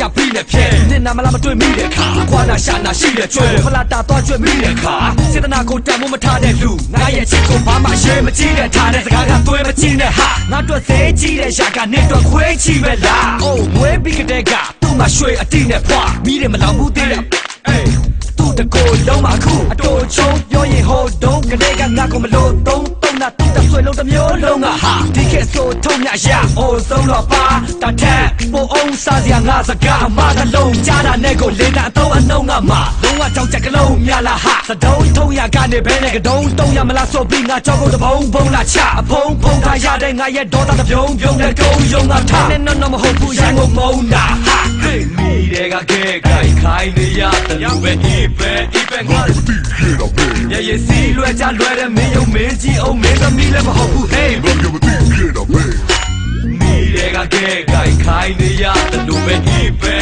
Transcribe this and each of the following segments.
နဲ့ဖြဲနင်နာမလားမတွေ့မိတဲ့ခါခွာနာရှာနာရှိတဲ့ကျွဲဖလာတာသွားကျွဲမိတဲ့ခါစေတနာကိုတန်မိုးမထားတဲ့လူငါရဲ့ချစ်ကိုဘာမှရှဲမကြည့်တဲ့ထားတဲ့စကားကသွဲမကြည့်နဲ့ဟာငါတို့သေးကြည့်တဲ့ရှာကနစ်တော့ခွဲချီပဲလားအိုးမွေးပြီးကတဲ့ကသူ့မှာရွှေအတိနဲ့ဖွာမိတယ်မလောင်ဘူးသေးတယ်အေးသူ့တကိုယ်လုံးမခုအတူချုံပြောရင်ဟိုတုံးကလေးကငါကိုမလို့သုံးသုံးနာတိတ်တ ကဲဆိုထုံညရအိုးဆုံးတော့ပါတထက်ပိုအောင်စားစရာငါစကားအမတလုံးကြားတာနဲ့ကိုလေးနာအတော့အနှုံးကမှလုံးဝကြောက်ကြက်ကလုံးမြလာဟာစတုံးထုံရကနေဘဲနဲ့ကတုံးတုံးရမလားဆိုပြီးငါကြောက်ကုန်တဘုံဘုံလာချအဖုံဖုံထားရတဲ့ငါရဲ့ဒေါသတစ်ပြုံးပြုံးနဲ့ကုန်းယုံကထားနဲ့နော်နော်မဟုတ်ဘူးရန်ကုန်မုံနာဟာဟေးမိတဲ့ကကဲကိုင်ခိုင်းနေရတယ်လူပဲဒီပဲဒီပဲငါငါကမသိခဲ့တာပဲ ရရစီလွယ်ကြလွယ်တဲ့မင်းယုံမင်းကြီးအောင်မင်းသမီးလည်းမဟုတ်ဘူး hey ငါကမသိခဲ့တာပဲမိတဲ့ကကဲကိုင်ခိုင်းနေရတယ်လူပဲဒီပဲ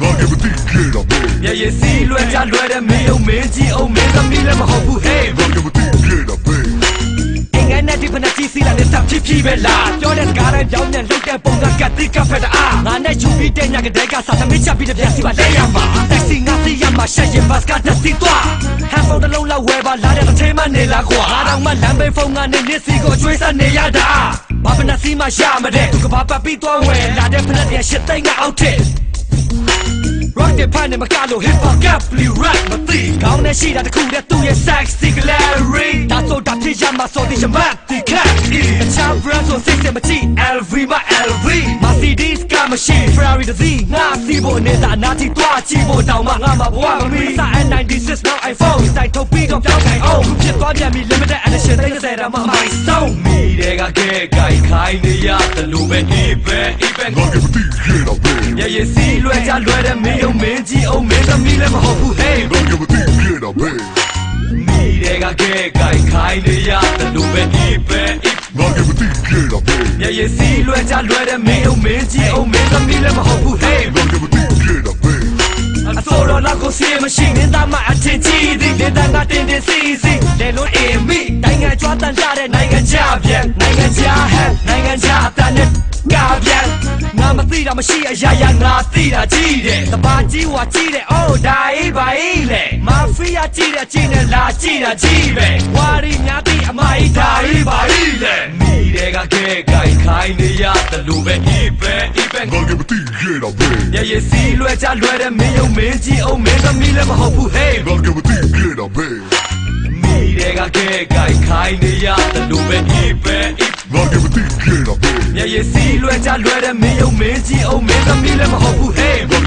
ငါကမသိခဲ့တာပဲရရစီလွယ်ကြလွယ်တဲ့မင်းယုံမင်းကြီးအောင်မင်းသမီးလည်းမဟုတ်ဘူး hey ငါကမသိခဲ့တာပဲအင်္ဂါနဲ့ဒီဖနာကြီးစီလာနဲ့စပ်ဖြစ်ဖြစ်ပဲလားပြောတဲ့စကားတိုင်းပြောင်းပြန်လုပ်တဲ့ပုံကကတိကဖက်တာအားငါနဲ့ယူပြီးတဲ့ညကတဲ့ကစားသမီးချက်ပြီးတဲ့ပြန်စီပါလဲရမှာတက်စီငါစီရမှာရှက်ရင်ဘတ်ကတ်တက်စီသွား ဟန်ဖုန်းတစ်လုံးလောက်ဝယ်ပါလာတဲ့တစ်ချိန်မှနေလားကွာငါတော့မှလမ်းဘေးဖုန်းကနေနေစီကိုကျွေးစားနေရတာဘာဖနာစီမှရမတဲ့သူကဘာပတ်ပြီးသွားဝယ်လာတဲ့ဖနာရဲ့ရှစ်သိန်းကအောက်ထစ် Rock the pan နဲ့မကလို့ hip hop gap blue rap မသိကောင်းတဲ့ရှိတာတခုတည်းသူ့ရဲ့ sexy gallery ဒါဆိုတာဖြစ်ရမှာဆိုတဲ့ရမတ်ဒီ cat အချာ brand ဆိုစိတ်စမကြည့် မရှိ Ferrari တစ်စီးငါစီးဖို့နေတာနာတီသွားကြည့်ဖို့တောင်မှငါမဘဝမမီစာ N96 now iPhone စိုက်ထုတ်ပြီးတော့ပြောင်းခိုင်အောင်ဖြစ်သွားပြန်ပြီ limited edition သိတဲ့ဆယ်တာမှမိုက်ဆုံးမိတဲ့ကကဲကိုင်ခိုင်းနေရတယ်လို့ပဲ even even ငါကမသိခဲ့တာပဲရရစီလွယ်ကြလွယ်တဲ့မင်းယုံမင်းကြီးအောင်မင်းသမီးလည်းမဟုတ်ဘူး hey ငါကမသိခဲ့တာပဲမိတဲ့ကကဲကိုင်ခိုင်းနေရတယ်လို့ပဲ even ငါကမသိခဲ့တာပဲရရစီလွယ်ကြလွယ်တဲ့မင်းယုံမင်းကြီးအောင်မင်းသမီးလည်းမဟုတ်ဘူး hey ငါကမသိခဲ့တာပဲအစောတော်လောက်ကိုစီးမရှိနင်းသားမအထင်ကြီးသည်ဒေသကတင်တင်စီစီလေလုံးအင်မီနိုင်ငံကျွမ်းတန်ကြတဲ့နိုင်ငံခြားပြန်နိုင်ငံခြားဟန်နိုင်ငံခြားအတန်နဲ့ကာပြန်ငါမသိတာမရှိအရာရာငါသိတာကြီးတယ်တပါကြီးဝါကြီးတယ်အိုးဒါအေးပါအေးလေမာဖီးယားကြီးတယ်ကြီးနဲ့လာကြီးတာကြီးပဲဝါရီညာတိအမကြီးဒါအေးပါအေးလေမိ တဲ့ကကဲကိုင်ခိုင်းနေရတယ်လို့ပဲ even even ငါကမသိခဲ့တာပဲရရစီလွယ်ကြလွယ်တဲ့မင်းယုံမင်းကြီးအောင်မင်းသမီးလည်းမဟုတ်ဘူး hey ငါကမသိခဲ့တာပဲမိတဲ့ကကဲကိုင်ခိုင်းနေရတယ်လို့ပဲ even ငါကမသိခဲ့တာပဲရရစီလွယ်ကြလွယ်တဲ့မင်းယုံမင်းကြီးအောင်မင်းသမီးလည်းမဟုတ်ဘူး hey ငါ